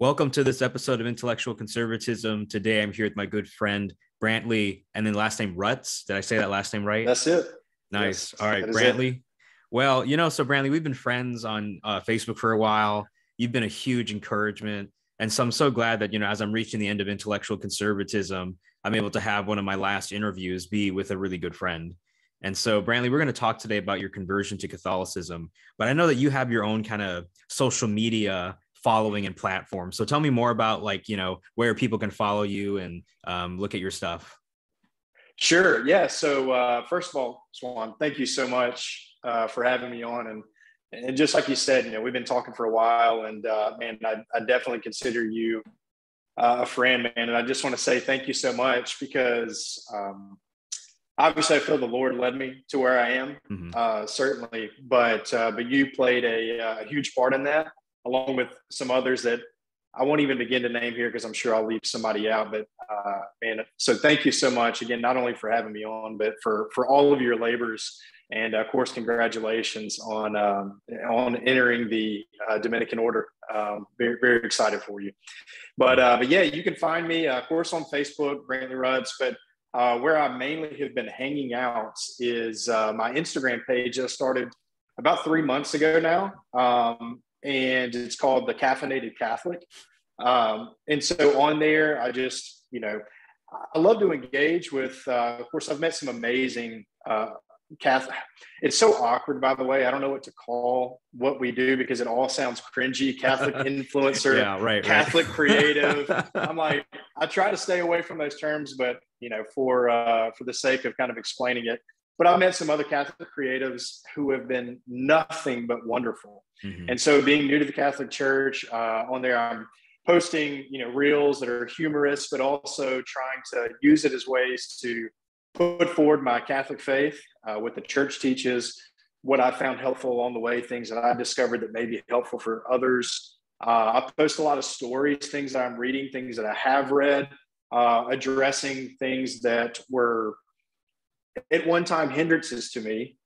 Welcome to this episode of Intellectual Conservatism. Today I'm here with my good friend Brantley and then last name Rutz. Did I say that last name right? That's it. Nice. Yes, All right, Brantley. Well, you know, so Brantley, we've been friends on uh, Facebook for a while. You've been a huge encouragement. And so I'm so glad that, you know, as I'm reaching the end of intellectual conservatism, I'm able to have one of my last interviews be with a really good friend. And so, Brantley, we're going to talk today about your conversion to Catholicism. But I know that you have your own kind of social media following and platform. So tell me more about like, you know, where people can follow you and um, look at your stuff. Sure. Yeah. So uh, first of all, Suan, thank you so much uh, for having me on. And and just like you said, you know, we've been talking for a while, and uh, man, I, I definitely consider you uh, a friend, man. And I just want to say thank you so much because um, obviously I feel the Lord led me to where I am, mm-hmm. uh, certainly, but uh, but you played a, a, huge part in that along with some others that I won't even begin to name here because I'm sure I'll leave somebody out. But uh, man, so thank you so much again, not only for having me on, but for for all of your labors, and of course, congratulations on um, on entering the uh, Dominican Order. Um, very very excited for you. But uh, but yeah, you can find me, uh, of course, on Facebook, Brantley Rutz, but. Uh, where I mainly have been hanging out is uh, my Instagram page. I started about three months ago now. Um, and it's called the Caffeinated Catholic. Um, and so on there, I just, you know, I love to engage with, uh, of course, I've met some amazing uh, Catholic. It's so awkward, by the way. I don't know what to call what we do because it all sounds cringy. Catholic influencer, yeah, right, Catholic right. creative. I'm like, I try to stay away from those terms, but you know, for uh, for the sake of kind of explaining it, but I've met some other Catholic creatives who have been nothing but wonderful. Mm-hmm. And so, being new to the Catholic Church, uh, on there, I'm posting, you know, reels that are humorous, but also trying to use it as ways to put forward my Catholic faith, uh, what the Church teaches, what I found helpful along the way, things that I discovered that may be helpful for others. Uh, I post a lot of stories, things that I'm reading, things that I have read, uh, addressing things that were at one time hindrances to me.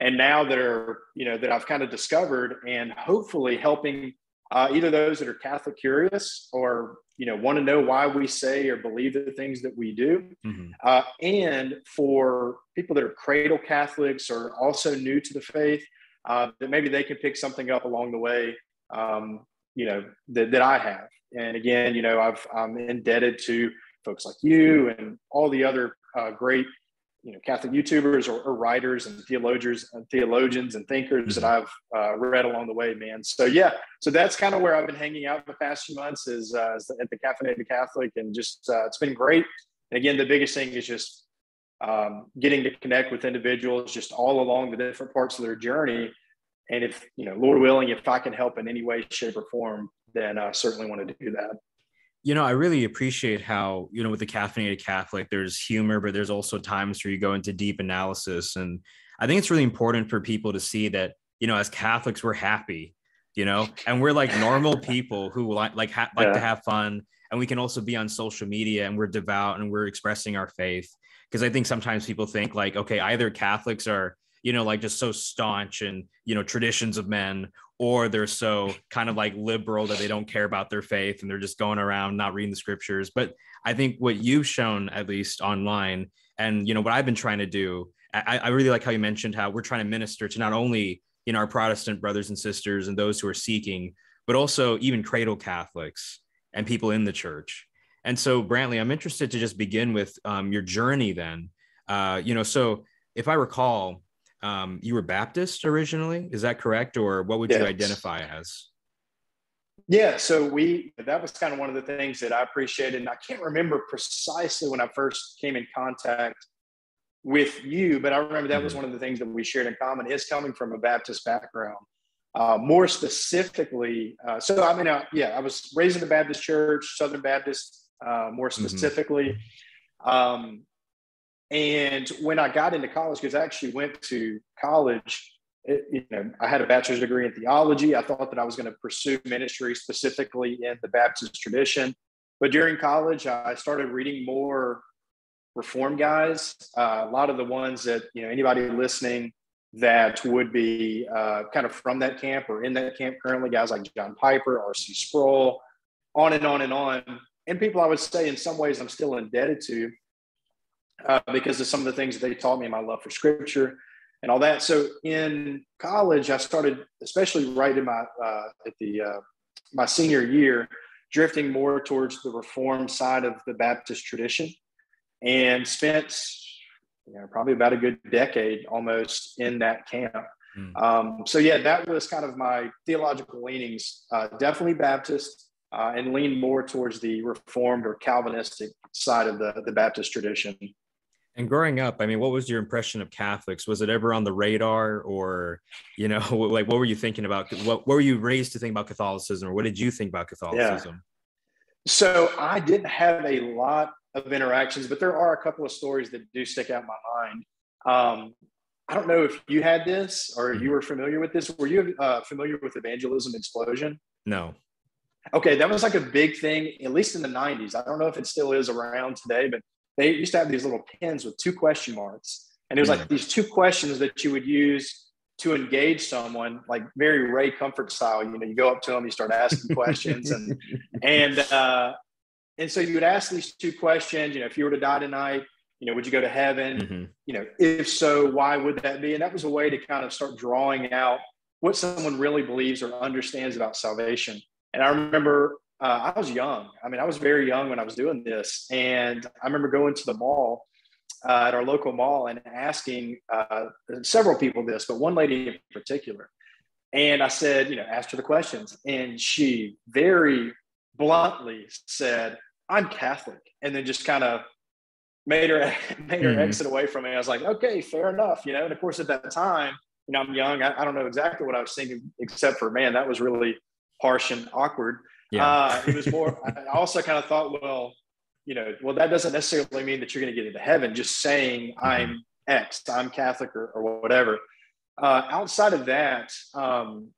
And now that are you know that i've kind of discovered and hopefully helping uh, either those that are catholic curious or you know want to know why we say or believe the things that we do. Mm-hmm. uh, and for people that are cradle catholics or also new to the faith uh, that maybe they can pick something up along the way um, you know that, that i have. And again you know I've, i'm indebted to folks like you and all the other uh, great you know Catholic YouTubers or, or writers and theologians and theologians and thinkers that I've uh, read along the way, man. So yeah, so that's kind of where I've been hanging out the past few months is, uh, is at the Caffeinated Catholic, and just uh, it's been great. And again, the biggest thing is just um, getting to connect with individuals just all along the different parts of their journey. And if you know, Lord willing, if I can help in any way, shape, or form, then I certainly want to do that you know, I really appreciate how, you know, with the caffeinated Catholic, there's humor, but there's also times where you go into deep analysis. And I think it's really important for people to see that, you know, as Catholics, we're happy, you know, and we're like normal people who like like ha- like yeah. to have fun. And we can also be on social media and we're devout and we're expressing our faith. Because I think sometimes people think like, okay, either Catholics are, you know, like just so staunch and, you know, traditions of men, or they're so kind of like liberal that they don't care about their faith and they're just going around not reading the scriptures. But I think what you've shown, at least online, and you know what I've been trying to do, I, I really like how you mentioned how we're trying to minister to not only you know our Protestant brothers and sisters and those who are seeking, but also even cradle Catholics and people in the church. And so, Brantley, I'm interested to just begin with um, your journey. Then, uh, you know, so if I recall, um, you were Baptist originally, is that correct? Or what would yes. you identify as? Yeah, so we that was kind of one of the things that I appreciated. And I can't remember precisely when I first came in contact with you, but I remember that was mm-hmm. one of the things that we shared in common is coming from a Baptist background. Uh, more specifically, uh, so I mean, uh, yeah, I was raised in the Baptist church, Southern Baptist, uh, more mm-hmm. specifically. Mm-hmm. Um, and when I got into college, because I actually went to college, it, you know, I had a bachelor's degree in theology. I thought that I was going to pursue ministry specifically in the Baptist tradition. But during college, I started reading more reform guys. Uh, a lot of the ones that you know anybody listening that would be uh, kind of from that camp or in that camp currently, guys like John Piper, R.C. Sproul, on and on and on. And people I would say in some ways I'm still indebted to uh, because of some of the things that they taught me, my love for scripture and all that. So in college, I started, especially right in my uh, at the uh, my senior year, drifting more towards the Reformed side of the Baptist tradition, and spent you know probably about a good decade almost in that camp. Mm. Um, so yeah, that was kind of my theological leanings. Uh, definitely Baptist, uh, and lean more towards the Reformed or Calvinistic side of the the Baptist tradition. And growing up, I mean, what was your impression of Catholics? Was it ever on the radar, or you know, like what were you thinking about? What, what were you raised to think about Catholicism, or what did you think about Catholicism? Yeah. So I didn't have a lot of interactions, but there are a couple of stories that do stick out in my mind. Um, I don't know if you had this or you mm-hmm. were familiar with this. Were you uh, familiar with Evangelism Explosion? No. Okay, that was like a big thing, at least in the 90s. I don't know if it still is around today, but they used to have these little pins with two question marks. And it was like these two questions that you would use to engage someone, like very Ray Comfort style. You know, you go up to them, you start asking questions, and and uh, and so you would ask these two questions. You know, if you were to die tonight, you know, would you go to heaven? Mm-hmm. You know, if so, why would that be? And that was a way to kind of start drawing out what someone really believes or understands about salvation. And I remember uh, I was young. I mean, I was very young when I was doing this. And I remember going to the mall uh, at our local mall and asking uh, several people this, but one lady in particular. And I said, you know, asked her the questions. And she very bluntly said, I'm Catholic. And then just kind of made her made her mm-hmm. exit away from me. I was like, okay, fair enough. You know, and of course at that time, you know, I'm young. I, I don't know exactly what I was thinking, except for man, that was really harsh and awkward. Yeah. Uh, it was more, I also kind of thought, well, you know, well, that doesn't necessarily mean that you're going to get into heaven. Just saying mm-hmm. I'm X, I'm Catholic or, or whatever. Uh, outside of that, um,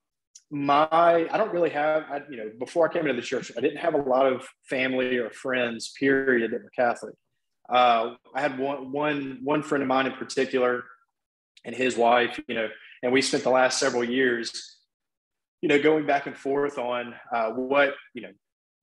my I don't really have I, you know before I came into the church I didn't have a lot of family or friends period that were Catholic. Uh, I had one one one friend of mine in particular, and his wife, you know, and we spent the last several years you know, going back and forth on uh, what, you know,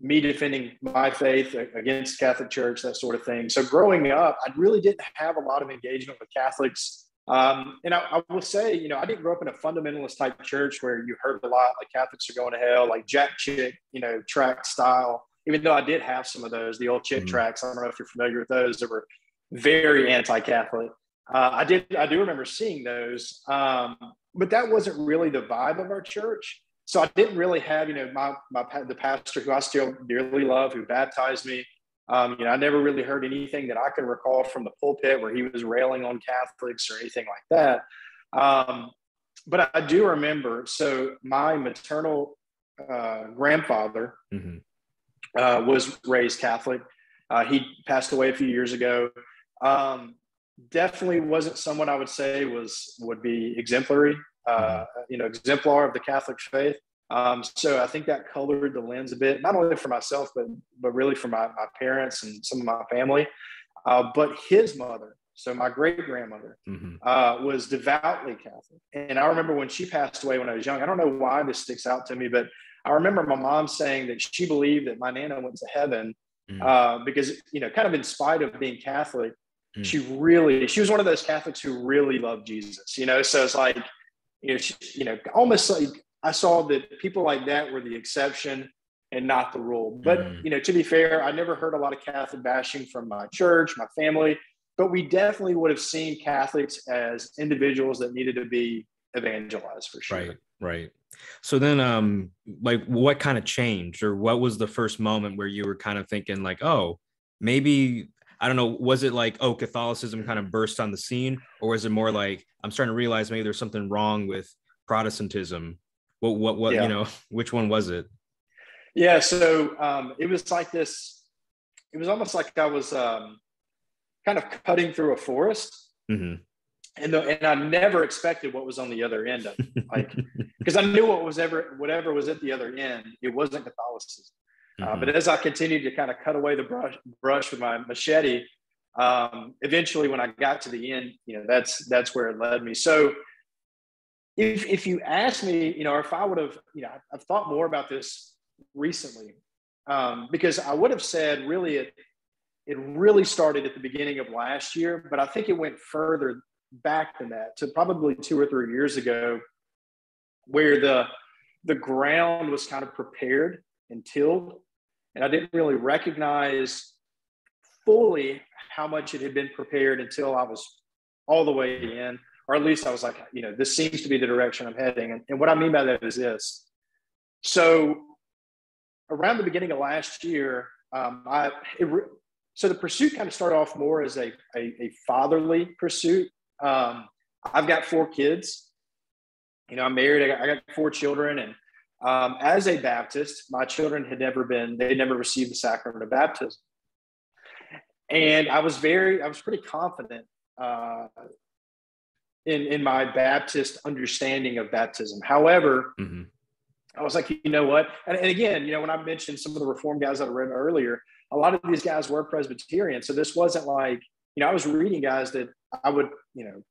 me defending my faith against Catholic Church, that sort of thing. So growing up, I really didn't have a lot of engagement with Catholics. Um, and I, I, will say, you know, I didn't grow up in a fundamentalist type church where you heard a lot like Catholics are going to hell, like Jack Chick, you know, track style. Even though I did have some of those, the old Chick mm-hmm. tracks. I don't know if you're familiar with those. That were very anti-Catholic. Uh, I did. I do remember seeing those, um, but that wasn't really the vibe of our church so I didn't really have, you know, my, my the pastor who I still dearly love, who baptized me. Um, you know, I never really heard anything that I can recall from the pulpit where he was railing on Catholics or anything like that. Um, but I do remember. So my maternal uh, grandfather mm-hmm. uh, was raised Catholic. Uh, he passed away a few years ago. Um, definitely wasn't someone I would say was would be exemplary uh, you know, exemplar of the Catholic faith. Um, so I think that colored the lens a bit, not only for myself, but but really for my, my parents and some of my family. Uh, but his mother, so my great grandmother, mm-hmm. uh, was devoutly Catholic. And I remember when she passed away when I was young. I don't know why this sticks out to me, but I remember my mom saying that she believed that my nana went to heaven mm-hmm. uh, because you know, kind of in spite of being Catholic, mm-hmm. she really she was one of those Catholics who really loved Jesus. You know, so it's like you know, she, you know, almost like I saw that people like that were the exception and not the rule. But mm. you know, to be fair, I never heard a lot of Catholic bashing from my church, my family, but we definitely would have seen Catholics as individuals that needed to be evangelized for sure. Right, right. So then, um, like, what kind of changed, or what was the first moment where you were kind of thinking, like, oh, maybe I don't know, was it like, oh, Catholicism kind of burst on the scene, or was it more like I'm starting to realize maybe there's something wrong with Protestantism? What, what, what, yeah. you know, which one was it? Yeah, so um, it was like this. It was almost like I was um, kind of cutting through a forest, mm-hmm. and the, and I never expected what was on the other end of it, like because I knew what was ever whatever was at the other end. It wasn't Catholicism. Uh, mm-hmm. Uh, but as I continued to kind of cut away the brush, brush with my machete, um, eventually when I got to the end, you know, that's that's where it led me. So if if you ask me, you know, if I would have, you know, I've thought more about this recently. um, because I would have said really it, it really started at the beginning of last year, but I think it went further back than that to probably two or three years ago, where the the ground was kind of prepared and tilled, and I didn't really recognize fully how much it had been prepared until I was all the way in, or at least I was like, you know, this seems to be the direction I'm heading. And, and what I mean by that is this. So around the beginning of last year, um, I it, so the pursuit kind of started off more as a, a, a fatherly pursuit. Um, I've got four kids. You know, I'm married. I got, I got four children, and um, as a Baptist, my children had never been. They never received the sacrament of baptism, and I was very, I was pretty confident uh, in in my Baptist understanding of baptism. However, mm-hmm. I was like, you know what? And, and, again, you know, when I mentioned some of the reform guys that I read earlier, a lot of these guys were Presbyterian. So this wasn't like, you know, I was reading guys that I would, you know,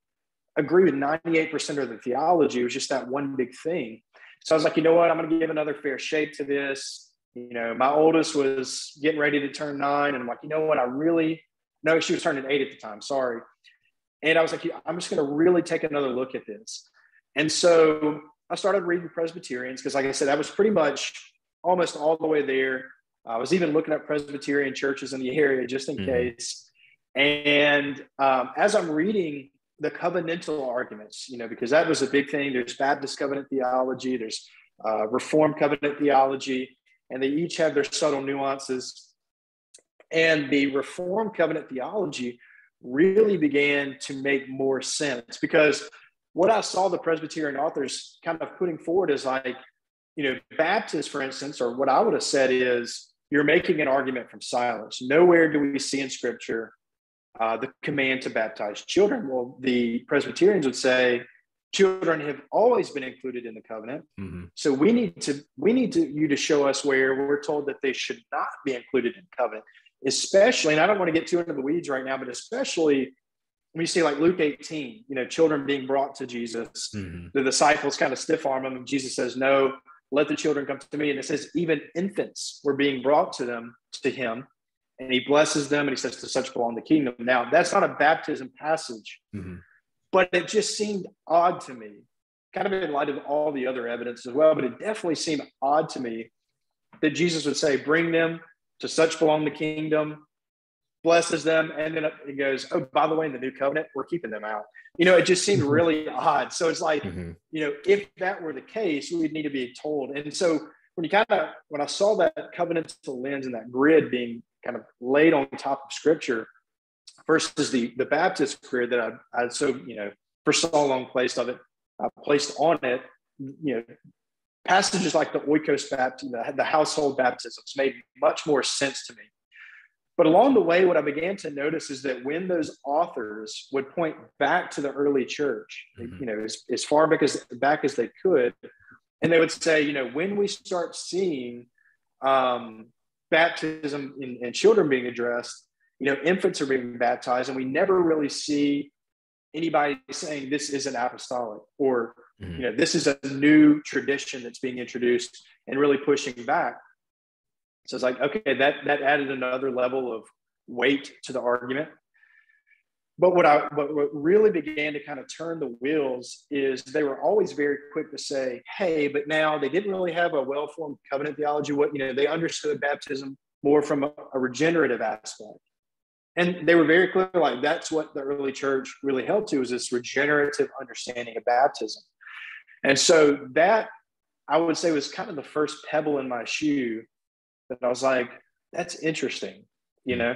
agree with 98% of the theology. It was just that one big thing. So I was like, you know what? I'm going to give another fair shake to this. You know, my oldest was getting ready to turn nine. And I'm like, you know what? I really, no, she was turning eight at the time. Sorry. And I was like, I'm just going to really take another look at this. And so I started reading Presbyterians because, like I said, I was pretty much almost all the way there. I was even looking at Presbyterian churches in the area just in mm-hmm. case. And um, as I'm reading the covenantal arguments, you know, because that was a big thing. There's Baptist covenant theology, there's uh, Reformed covenant theology, and they each have their subtle nuances. And the Reformed covenant theology really began to make more sense because what I saw the Presbyterian authors kind of putting forward is like, you know, Baptists, for instance, or what I would have said is you're making an argument from silence. Nowhere do we see in scripture uh, the command to baptize children. Well, the Presbyterians would say children have always been included in the covenant. Mm-hmm. So we need to we need to you to show us where we're told that they should not be included in covenant, especially. And I don't want to get too into the weeds right now, but especially when you see like Luke 18, you know, children being brought to Jesus, mm-hmm. the disciples kind of stiff arm them, and Jesus says, No, let the children come to me. And it says, even infants were being brought to them, to him. And he blesses them and he says, To such belong the kingdom. Now, that's not a baptism passage, mm-hmm. but it just seemed odd to me, kind of in light of all the other evidence as well. But it definitely seemed odd to me that Jesus would say, Bring them to such belong the kingdom blesses them, and then it goes, "Oh, by the way, in the new covenant, we're keeping them out." You know, it just seemed mm-hmm. really odd. So it's like, mm-hmm. you know, if that were the case, we would need to be told. And so when you kind of when I saw that covenantal lens and that grid being kind of laid on top of Scripture versus the the Baptist grid that I, I so you know for so long placed of it, I placed on it, you know. Passages like the oikos baptism, the, the household baptisms made much more sense to me but along the way, what I began to notice is that when those authors would point back to the early church, mm-hmm. you know, as, as far back as back as they could, and they would say, you know, when we start seeing um, baptism in, and children being addressed, you know, infants are being baptized, and we never really see anybody saying this is an apostolic or mm-hmm. you know this is a new tradition that's being introduced and really pushing back so it's like, okay, that that added another level of weight to the argument. But what I but what really began to kind of turn the wheels is they were always very quick to say, hey, but now they didn't really have a well-formed covenant theology. What you know, they understood baptism more from a, a regenerative aspect. And they were very clear, like that's what the early church really held to is this regenerative understanding of baptism. And so that I would say was kind of the first pebble in my shoe that I was like, that's interesting, you hmm. know?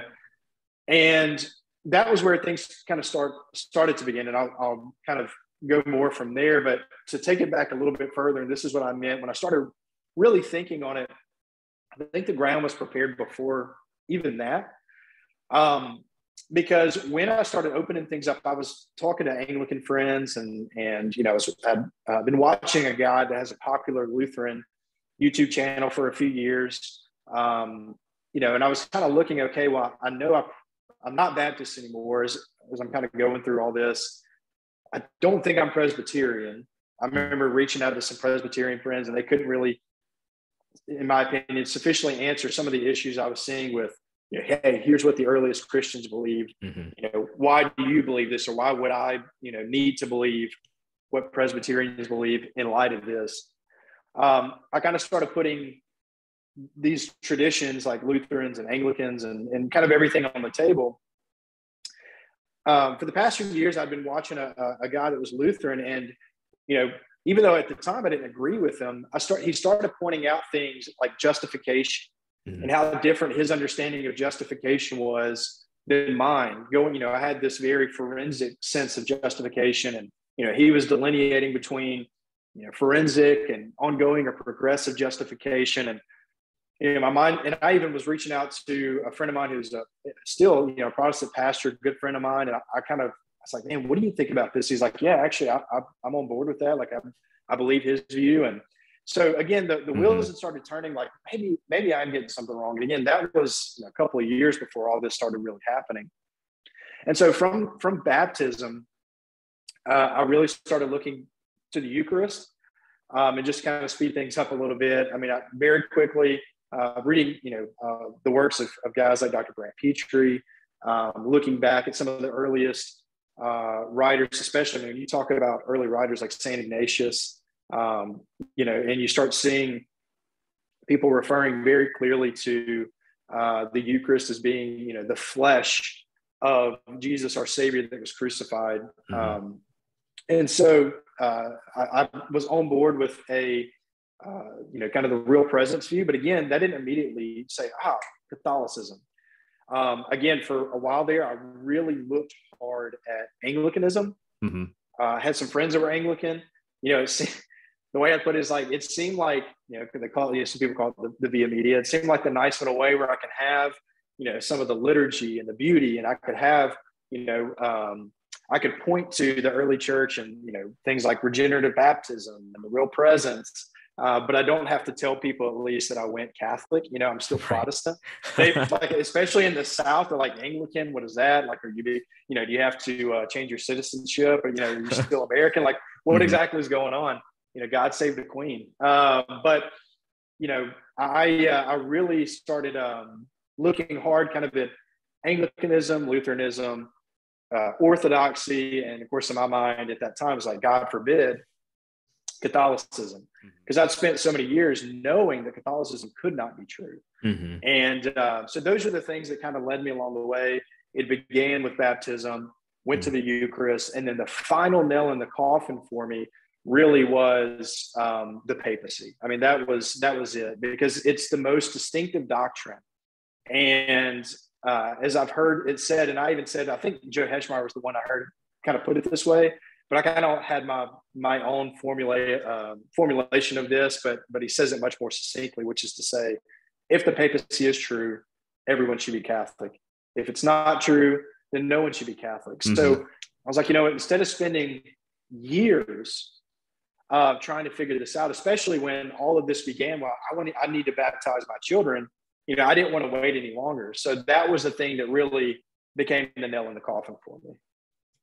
And that was where things kind of start started to begin. And I'll, I'll kind of go more from there. But to take it back a little bit further, and this is what I meant when I started really thinking on it, I think the ground was prepared before even that. Um, because when I started opening things up, I was talking to Anglican friends, and and you know, I was, I'd uh, been watching a guy that has a popular Lutheran YouTube channel for a few years, um, you know, and I was kind of looking, okay, well, I know I, I'm not Baptist anymore as, as I'm kind of going through all this. I don't think I'm Presbyterian. I remember reaching out to some Presbyterian friends and they couldn't really in my opinion, sufficiently answer some of the issues I was seeing with, you know, hey, here's what the earliest Christians believed. Mm-hmm. You know, why do you believe this, or why would I, you know, need to believe what Presbyterians believe in light of this? Um, I kind of started putting these traditions like Lutherans and Anglicans and, and kind of everything on the table. Um, for the past few years, I've been watching a, a guy that was Lutheran, and you know, even though at the time I didn't agree with him, I start he started pointing out things like justification mm-hmm. and how different his understanding of justification was than mine. Going, you know, I had this very forensic sense of justification, and you know, he was delineating between you know forensic and ongoing or progressive justification, and you know, my mind, and I even was reaching out to a friend of mine who's a, still, you know, a Protestant pastor, good friend of mine. And I, I, kind of, I was like, man, what do you think about this? He's like, yeah, actually, I, am on board with that. Like, I, I believe his view. And so again, the, the mm-hmm. wheels had started turning like, maybe, maybe I'm getting something wrong. And again, that was you know, a couple of years before all this started really happening. And so from, from baptism, uh, I really started looking to the Eucharist um, and just kind of speed things up a little bit. I mean, I, very quickly, uh, reading, you know, uh, the works of, of, guys like Dr. Brant Pitre, um, looking back at some of the earliest uh, writers, especially when you talk about early writers like St. Ignatius, um, you know, and you start seeing people referring very clearly to uh, the Eucharist as being, you know, the flesh of Jesus, our Savior that was crucified. Mm-hmm. Um, and so uh, I, I was on board with a uh, you know, kind of the real presence view. But again, that didn't immediately say, ah, Catholicism. Um, again, for a while there, I really looked hard at Anglicanism. Mm-hmm. Uh, had some friends that were Anglican. You know, the way I put it is like it seemed like you know they call it. You know, some people call it the, the via media. It seemed like the nice little way where I can have you know some of the liturgy and the beauty, and I could have you know um, I could point to the early church and you know things like regenerative baptism and the real presence uh, but I don't have to tell people at least that I went Catholic. You know, I'm still Protestant. They, like, especially in the South, they're like Anglican. What is that? Like, are you, be, you know, do you have to uh, change your citizenship, or you know, you're still American? Like, what mm-hmm. exactly is going on? You know, God save the Queen. Uh, but you know, I uh, I really started um, looking hard, kind of at Anglicanism, Lutheranism, uh, Orthodoxy, and of course, in my mind at that time, was like, God forbid Catholicism because mm-hmm. I'd spent so many years knowing that Catholicism could not be true. Mm-hmm. And uh, so those are the things that kind of led me along the way. It began with baptism, went mm-hmm. to the Eucharist, and then the final nail in the coffin for me really was um, the papacy. I mean, that was that was it because it's the most distinctive doctrine. And uh, as I've heard it said, and I even said, I think Joe Heschmeyer was the one I heard kind of put it this way but I kind of had my my own formula uh, formulation of this, but but he says it much more succinctly, which is to say, if the papacy is true, everyone should be Catholic. If it's not true, then no one should be Catholic. Mm-hmm. So I was like, you know, instead of spending years uh, trying to figure this out, especially when all of this began, well, I want I need to baptize my children. You know, I didn't want to wait any longer. So that was the thing that really became the nail in the coffin for me.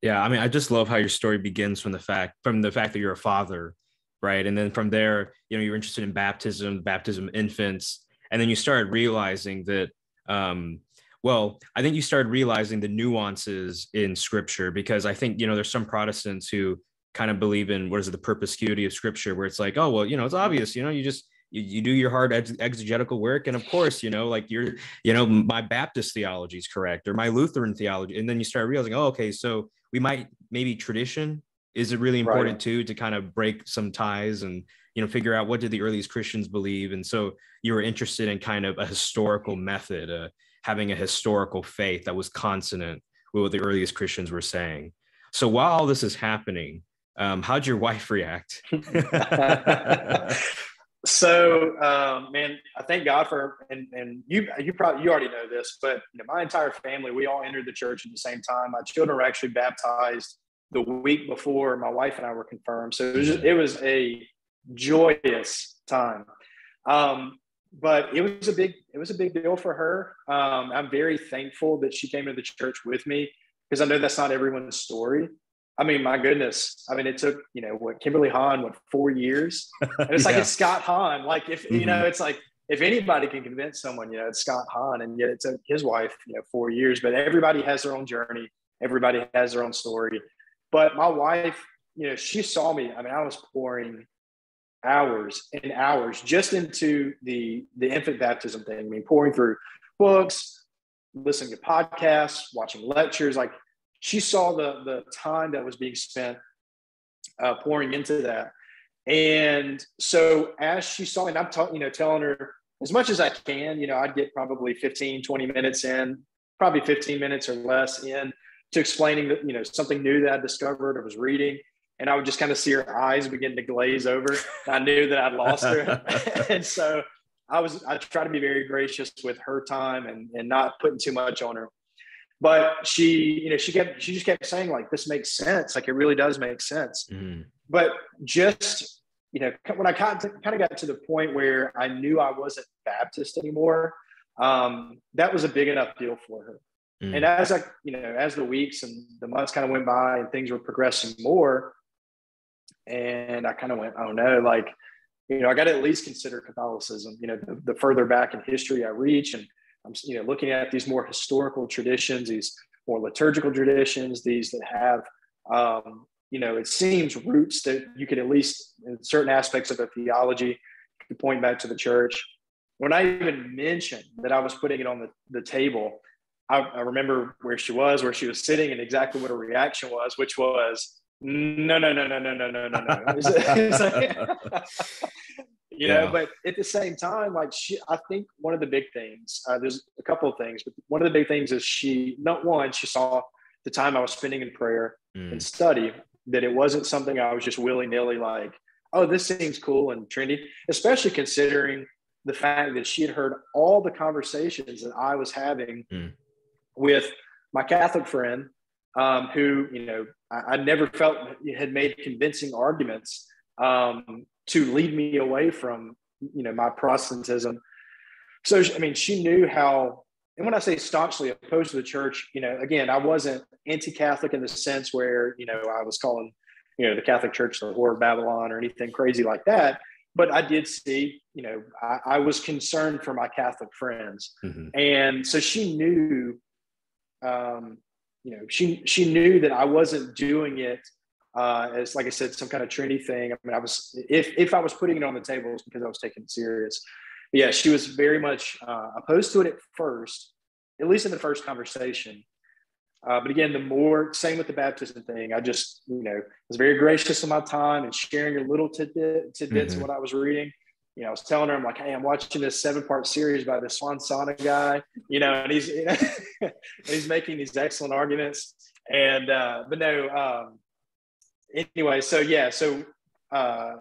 Yeah, I mean, I just love how your story begins from the fact from the fact that you're a father, right? And then from there, you know, you're interested in baptism, baptism infants, and then you started realizing that um, well, I think you started realizing the nuances in scripture because I think, you know, there's some Protestants who kind of believe in what is it, the perspicuity of scripture, where it's like, oh, well, you know, it's obvious, you know, you just you, you do your hard exegetical work and of course you know like you're you know my baptist theology is correct or my lutheran theology and then you start realizing oh okay so we might maybe tradition is it really important right. too to kind of break some ties and you know figure out what did the earliest christians believe and so you were interested in kind of a historical method uh, having a historical faith that was consonant with what the earliest christians were saying so while all this is happening um, how'd your wife react so um, man i thank god for and, and you you probably you already know this but you know, my entire family we all entered the church at the same time. My children were actually baptized the week before my wife and i were confirmed. So it was just, it was a joyous time. Um, but it was a big it was a big deal for her. Um, i'm very thankful that she came to the church with me because i know that's not everyone's story I mean, my goodness. I mean, it took, you know, what Kimberly Hahn, what, four years? And it's yeah. like, it's Scott Hahn. Like, if, mm-hmm. you know, it's like, if anybody can convince someone, you know, it's Scott Hahn. And yet it took his wife, you know, four years. But everybody has their own journey, everybody has their own story. But my wife, you know, she saw me. I mean, I was pouring hours and hours just into the the infant baptism thing. I mean, pouring through books, listening to podcasts, watching lectures. Like she saw the the time that was being spent uh, pouring into that. And so as she saw, and I'm talking, you know, telling her as much as I can, you know, I'd get probably 15, 20 minutes in, probably 15 minutes or less in to explaining that, you know, something new that I discovered or was reading and I would just kind of see her eyes begin to glaze over. I knew that I'd lost her. and so I was, I try to be very gracious with her time and, and not putting too much on her. But she, you know, she kept, she just kept saying like, this makes sense. Like it really does make sense. Mm. But just, you know, when I kind of, kind of got to the point where I knew I wasn't Baptist anymore, um, that was a big enough deal for her. Mm. And as I, you know, as the weeks and the months kind of went by and things were progressing more, and I kind of went, oh no, like, you know, I got to at least consider Catholicism. You know, the, the, further back in history I reach, and I'm, you know, looking at these more historical traditions, these more liturgical traditions, these that have, um, you know, it seems roots that you could at least in certain aspects of the theology could point back to the church. When I even mentioned that I was putting it on the, the table, I, I remember where she was, where she was sitting, and exactly what her reaction was, which was, no, no, no, no, no, no, no, no, no. you know, but at the same time, like she, I think one of the big things, uh, there's a couple of things, but one of the big things is she, not one, she saw the time I was spending in prayer mm. and study, that it wasn't something I was just willy nilly like, oh, this seems cool and trendy, especially considering the fact that she had heard all the conversations that I was having mm. with my Catholic friend um, who, you know, I, I, never felt had made convincing arguments um, to lead me away from, you know, my Protestantism. So, I mean, she knew how, and when I say staunchly opposed to the church, you know, again, I wasn't anti-Catholic in the sense where, you know, I was calling, you know, the Catholic Church the whore of Babylon or anything crazy like that. But I did see, you know, I, I was concerned for my Catholic friends. Mm-hmm. And so she knew um, you know, she she knew that I wasn't doing it uh, as like I said, some kind of trendy thing. I mean, I was if if I was putting it on the table, it's because I was taking it serious. But yeah, she was very much uh, opposed to it at first, at least in the first conversation. Uh, but again, the more same with the baptism thing, I just you know was very gracious of my time and sharing a little tidbit, tidbits mm-hmm. of what I was reading you know, I was telling her, I'm like, hey, I'm watching this seven part series by this Suan guy, you know, and he's, you know, he's making these excellent arguments. And, uh, but no, um, anyway, so yeah, so, uh,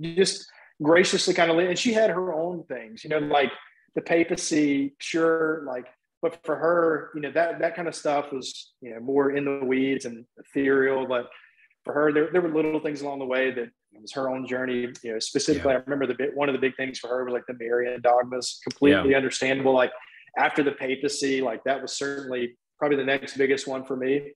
just graciously kind of, and she had her own things, you know, like the papacy, sure, like, but for her, you know, that, that kind of stuff was, you know, more in the weeds and ethereal, but for her, there, there were little things along the way that it was her own journey. You know, specifically, yeah. I remember the bit one of the big things for her was like the Marian dogmas, completely yeah. understandable. Like after the papacy, like that was certainly probably the next biggest one for me.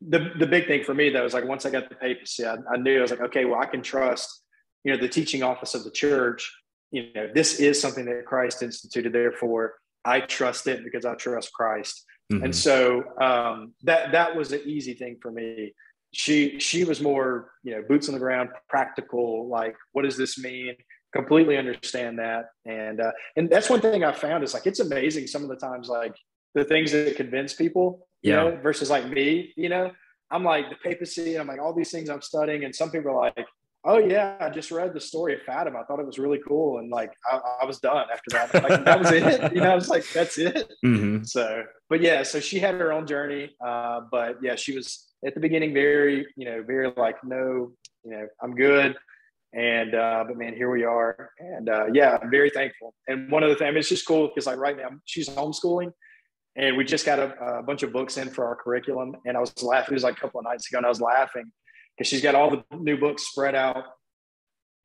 The the big thing for me though is like once I got the papacy, I, I knew I was like, okay, well, I can trust, you know, the teaching office of the church. You know, this is something that Christ instituted. Therefore, I trust it because I trust Christ. Mm-hmm. And so um, that that was an easy thing for me she she was more you know boots on the ground practical like what does this mean completely understand that and uh, and that's one thing i found is like it's amazing some of the times like the things that convince people you yeah. know versus like me you know i'm like the papacy i'm like all these things i'm studying and some people are like oh yeah i just read the story of fatima i thought it was really cool and like i, I was done after that like that was it you know i was like that's it mm-hmm. so but yeah so she had her own journey uh, but yeah she was at the beginning very you know very like no you know i'm good and uh but man here we are and uh yeah i'm very thankful and one of the things I mean, it's just cool because like right now she's homeschooling and we just got a, a, bunch of books in for our curriculum and i was laughing it was like a couple of nights ago and i was laughing because she's got all the new books spread out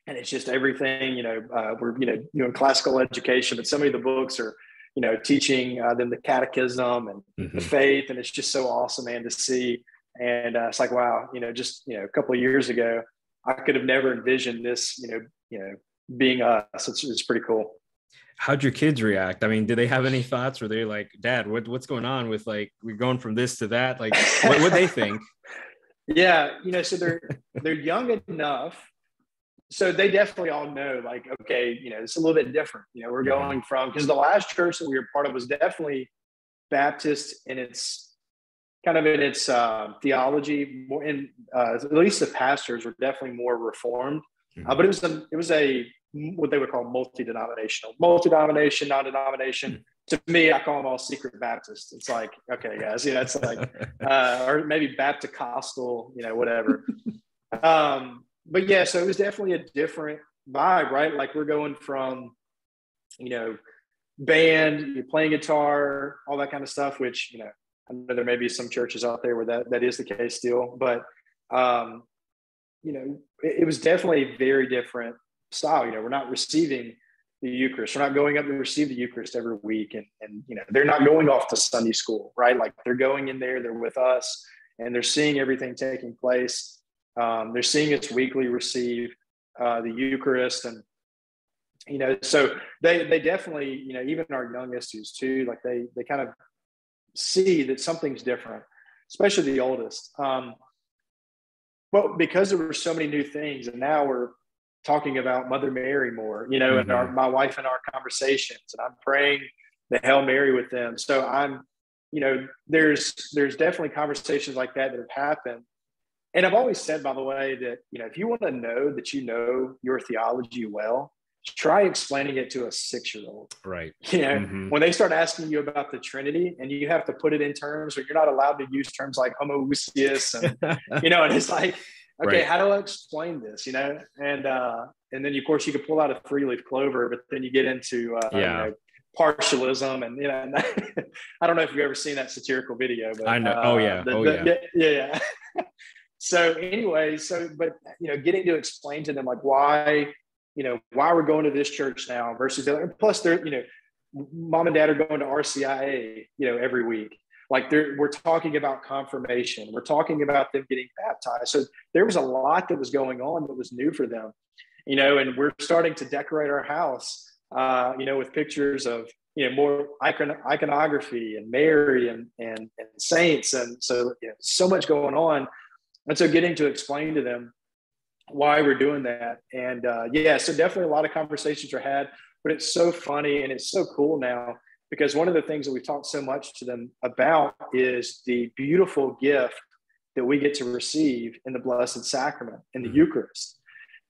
and it's just everything you know uh, we're you know doing classical education but so many of the books are you know teaching uh, them the catechism and mm-hmm. the faith and it's just so awesome man to see And uh, it's like, wow, you know, just you know, a couple of years ago, I could have never envisioned this, you know, you know, being us. It's, it's pretty cool. How'd your kids react? I mean, did they have any thoughts? Were they like, Dad, what, what's going on with like we're going from this to that? Like, what would they think? Yeah, you know, so they're they're young enough so they definitely all know like okay you know it's a little bit different you know we're going from because the last church that we were part of was definitely baptist in its kind of in its uh, theology more in uh, at least the pastors were definitely more reformed mm-hmm. uh, but it was a it was a what they would call multi-denominational multi-denomination non-denomination mm-hmm. to me i call them all secret baptists it's like okay guys you know it's like uh, or maybe baptist costal you know whatever um but yeah, so it was definitely a different vibe, right? Like we're going from, you know, band, you're playing guitar, all that kind of stuff, which, you know, I know there may be some churches out there where that, that is the case still, but, um, you know, it, it was definitely very different style. You know, we're not receiving the Eucharist. We're not going up to receive the Eucharist every week. And, and, you know, they're not going off to Sunday school, right? Like they're going in there, they're with us and they're seeing everything taking place. Um, they're seeing us weekly receive uh, the Eucharist, and you know, so they they definitely, you know, even our youngest who's two, like they they kind of see that something's different, especially the oldest. Um, well, because there were so many new things, and now we're talking about Mother Mary more, you know, mm-hmm. and our, my wife and our conversations, and I'm praying the Hail Mary with them. So I'm, you know, there's there's definitely conversations like that that have happened and I've always said, by the way, that you know, if you want to know that you know your theology well, try explaining it to a six-year-old. Right. You know, mm-hmm. when they start asking you about the Trinity, and you have to put it in terms, or you're not allowed to use terms like homoousios, and you know, and it's like, okay, right. how do I explain this? You know, and uh, and then of course you could pull out a three-leaf clover, but then you get into uh, yeah. You know, partialism and you know i don't know if you've ever seen that satirical video but i know oh, uh, oh yeah the, oh the, yeah yeah, yeah. so anyway, so but you know, getting to explain to them like why, you know, why we're going to this church now versus the other. Plus, they're you know, mom and dad are going to RCIA, you know, every week. Like we're talking about confirmation. We're talking about them getting baptized. So there was a lot that was going on that was new for them, you know. And we're starting to decorate our house, uh, you know, with pictures of you know more icon iconography and Mary and and, and saints, and so you know, so much going on and so getting to explain to them why we're doing that and uh, yeah so definitely a lot of conversations are had but it's so funny and it's so cool now because one of the things that we talk so much to them about is the beautiful gift that we get to receive in the blessed sacrament in the mm-hmm. eucharist.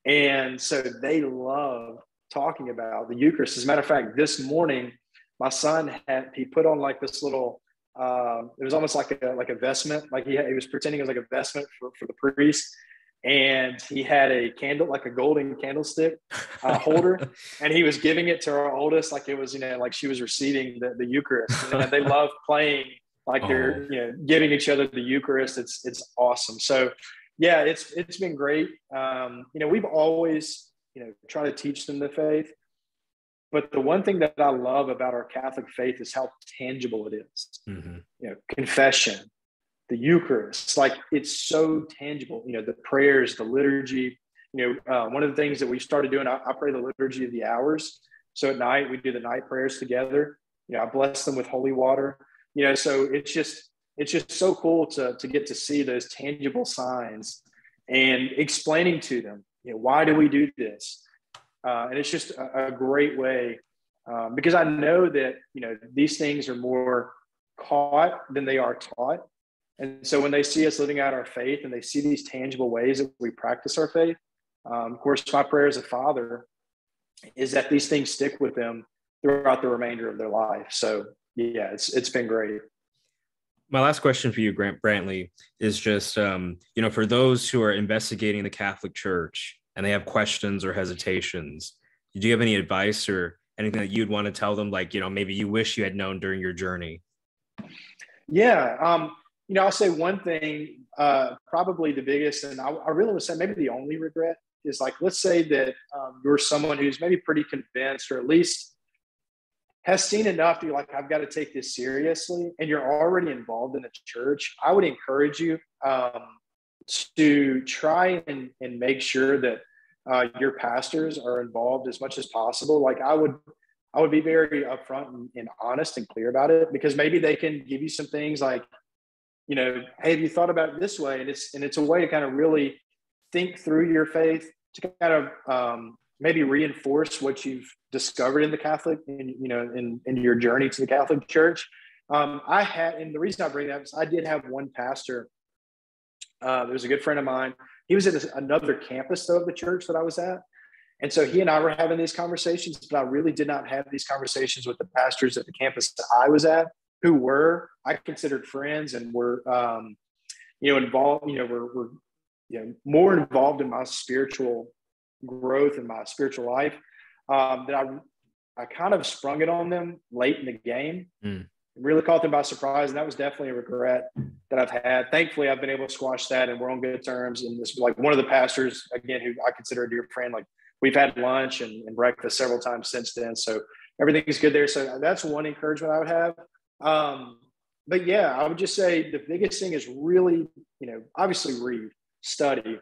And so they love talking about the eucharist. As a matter of fact this morning my son had he put on like this little um, it was almost like a like a vestment, like he had, he was pretending it was like a vestment for, for the priest, and he had a candle like a golden candlestick uh, holder, and he was giving it to our oldest like it was you know like she was receiving the, the Eucharist. And they love playing like they're oh. you know giving each other the Eucharist. It's it's awesome. So yeah, it's it's been great. Um, you know, we've always you know tried to teach them the faith but the one thing that I love about our Catholic faith is how tangible it is. Mm-hmm. You know, confession, the Eucharist, like it's so tangible. You know, the prayers, the liturgy. You know, uh, one of the things that we started doing, I, I pray the liturgy of the hours. So at night we do the night prayers together. You know, I bless them with holy water. You know, so it's just it's just so cool to to get to see those tangible signs and explaining to them. You know, why do we do this? Uh, and it's just a, a great way um, because I know that you know these things are more caught than they are taught. And so when they see us living out our faith and they see these tangible ways that we practice our faith, um, of course, my prayer as a father is that these things stick with them throughout the remainder of their life. So yeah, it's it's been great. My last question for you, Grant Brantley, is just um, you know for those who are investigating the Catholic Church and they have questions or hesitations, do you have any advice or anything that you'd want to tell them? Like, you know, maybe you wish you had known during your journey. Yeah. Um, you know, I'll say one thing, uh, probably the biggest, and I, I really would say maybe the only regret is like, let's say that um, you're someone who's maybe pretty convinced, or at least has seen enough to be like, I've got to take this seriously, and you're already involved in the church, I would encourage you um, to try and, and make sure that uh, your pastors are involved as much as possible. Like I would, I would be very upfront and, and honest and clear about it because maybe they can give you some things like, you know, hey, have you thought about it this way? And it's and it's a way to kind of really think through your faith to kind of um, maybe reinforce what you've discovered in the Catholic, in, you know, in, in your journey to the Catholic Church. Um, I had, and the reason I bring that is I did have one pastor. Uh, there was a good friend of mine. He was at another campus though of the church that I was at, and so he and I were having these conversations. But I really did not have these conversations with the pastors at the campus that I was at, who were I considered friends and were, um, you know, involved. You know, were, were you know more involved in my spiritual growth in my spiritual life um, that I I kind of sprung it on them late in the game. Mm. Really caught them by surprise, and that was definitely a regret that I've had. Thankfully, I've been able to squash that, and we're on good terms. And this, like one of the pastors, again, who I consider a dear friend, like we've had lunch and, and breakfast several times since then. So everything's good there. So that's one encouragement I would have. Um, but yeah, I would just say the biggest thing is really, you know, obviously read, study,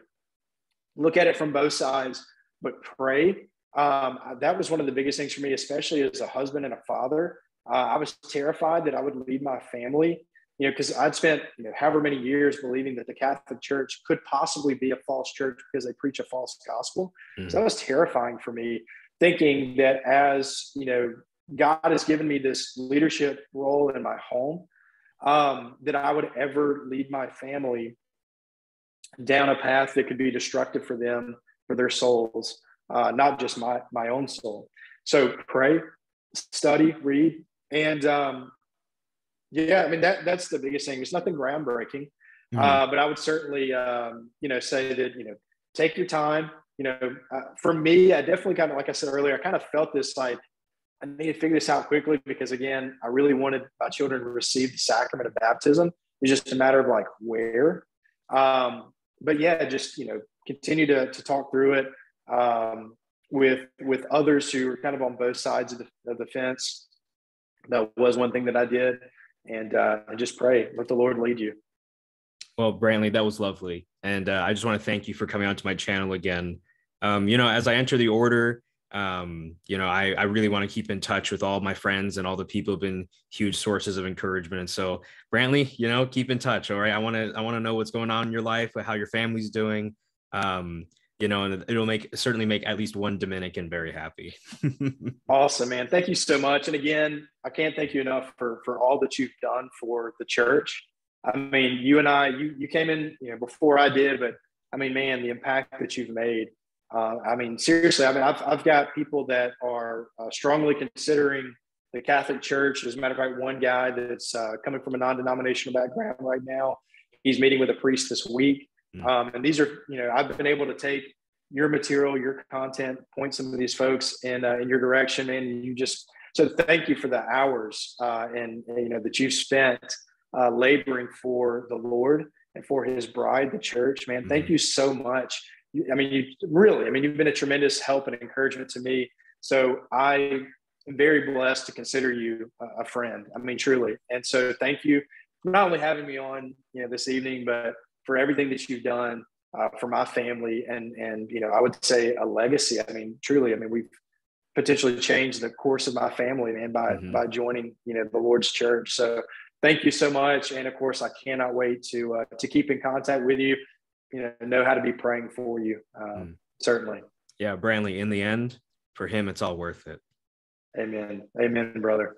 look at it from both sides, but pray. Um, that was one of the biggest things for me, especially as a husband and a father. Uh, I was terrified that I would lead my family, you know, because I'd spent you know, however many years believing that the Catholic Church could possibly be a false church because they preach a false gospel. Mm-hmm. So that was terrifying for me, thinking that as you know, God has given me this leadership role in my home, um, that I would ever lead my family down a path that could be destructive for them, for their souls, uh, not just my my own soul. So pray, study, read, and um, yeah, I mean that that's the biggest thing. It's nothing groundbreaking, mm-hmm. uh, but I would certainly um, you know say that you know take your time. You know, uh, for me, I definitely kind of like I said earlier, I kind of felt this like I need to figure this out quickly because again, I really wanted my children to receive the sacrament of baptism. It's just a matter of like where. Um, but yeah, just you know, continue to to talk through it um, with with others who are kind of on both sides of the, of the fence. That was one thing that I did, and uh, and just pray, let the Lord lead you. Well, Brantley, that was lovely, and uh, I just want to thank you for coming onto my channel again. Um, you know, as I enter the order, um, you know, I, I really want to keep in touch with all my friends and all the people have been huge sources of encouragement. And so, Brantley, you know, keep in touch. All right. I want to, I want to know what's going on in your life, how your family's doing. Um, you know, and it'll make certainly make at least one Dominican very happy. awesome, man. Thank you so much. And again, I can't thank you enough for for all that you've done for the church. I mean, you and I, you you came in, you know, before I did, but I mean, man, the impact that you've made uh, I mean, seriously, I mean, I've, I've got people that are uh, strongly considering the Catholic Church. As a matter of fact, one guy that's uh, coming from a non denominational background right now, he's meeting with a priest this week. Hmm. Um, and these are, you know, I've been able to take your material, your content, point some of these folks in, uh, in your direction. And you just, so thank you for the hours uh, and, and, you know, that you've spent uh, laboring for the Lord and for his bride, the church, man. Thank hmm. you so much I mean, you really, I mean, you've been a tremendous help and encouragement to me. So I am very blessed to consider you a friend. I mean, truly. And so thank you for not only having me on, you know, this evening, but for everything that you've done uh, for my family and, and, you know, I would say a legacy. I mean, truly, I mean, we've potentially changed the course of my family, man, by, mm-hmm. by joining, you know, the Lord's church. So thank you so much. And of course, I cannot wait to, uh, to keep in contact with you you know know how to be praying for you. Um, mm. Certainly. Yeah, Brantley. In the end, for him, it's all worth it. Amen. Amen, brother.